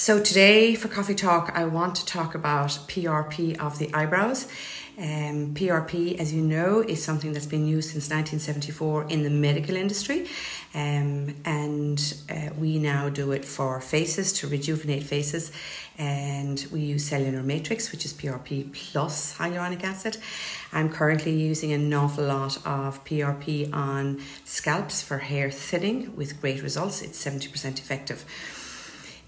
So, today for Coffee Talk, I want to talk about PRP of the eyebrows. Um, PRP, as you know, is something that's been used since 1974 in the medical industry, um, and uh, we now do it for faces to rejuvenate faces. And we use cellular matrix, which is PRP plus hyaluronic acid. I'm currently using an awful lot of PRP on scalps for hair thinning with great results. It's 70% effective.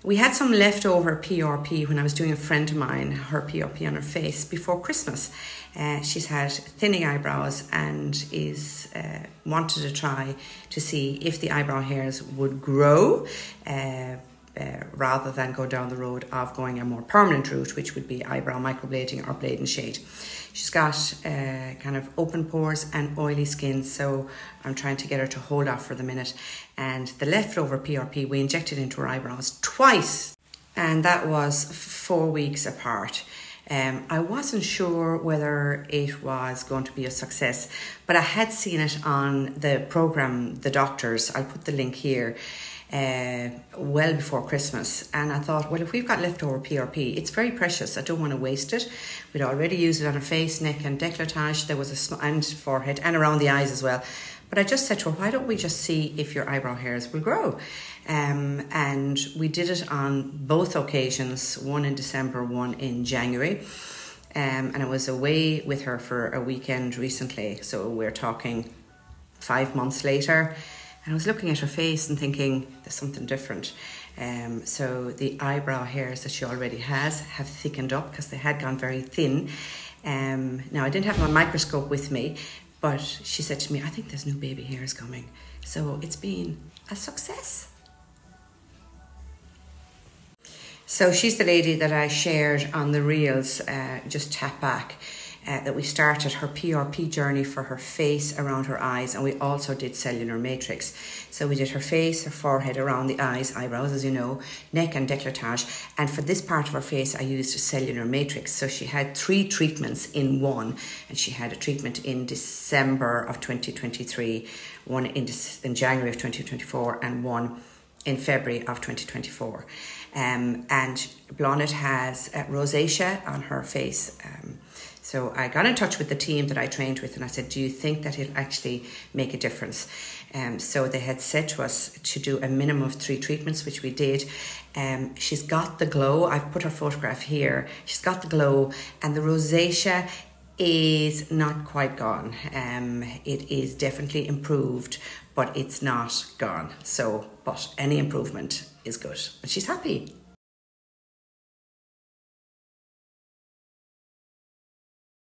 We had some leftover PRP when I was doing a friend of mine, her PRP on her face before Christmas. Uh, she's had thinning eyebrows and is uh, wanted to try to see if the eyebrow hairs would grow. Uh, uh, rather than go down the road of going a more permanent route, which would be eyebrow microblading or blade and shade. She's got uh, kind of open pores and oily skin, so I'm trying to get her to hold off for the minute. And the leftover PRP we injected into her eyebrows twice, and that was four weeks apart. Um, I wasn't sure whether it was going to be a success, but I had seen it on the program, The Doctors. I'll put the link here uh, well before Christmas. And I thought, well, if we've got leftover PRP, it's very precious. I don't want to waste it. We'd already used it on her face, neck, and décolletage. There was a sm- and forehead and around the eyes as well. But I just said to her, why don't we just see if your eyebrow hairs will grow? Um, and we did it on both occasions, one in December, one in January. Um, and I was away with her for a weekend recently. So we're talking five months later. And I was looking at her face and thinking, there's something different. Um, so the eyebrow hairs that she already has have thickened up because they had gone very thin. Um, now, I didn't have my microscope with me, but she said to me, I think there's new baby hairs coming. So it's been a success. So she's the lady that I shared on the reels, uh, just tap back uh, that we started her PRP journey for her face around her eyes, and we also did cellular matrix. So we did her face, her forehead, around the eyes, eyebrows, as you know, neck and décolletage. And for this part of her face, I used a cellular matrix. So she had three treatments in one, and she had a treatment in December of 2023, one in, in January of 2024, and one in February of 2024. Um, and Blondet has uh, rosacea on her face. Um, so I got in touch with the team that I trained with and I said, Do you think that it'll actually make a difference? Um, so they had said to us to do a minimum of three treatments, which we did. Um, she's got the glow. I've put her photograph here. She's got the glow, and the rosacea is not quite gone. Um, it is definitely improved, but it's not gone. So, but any improvement is good. And she's happy.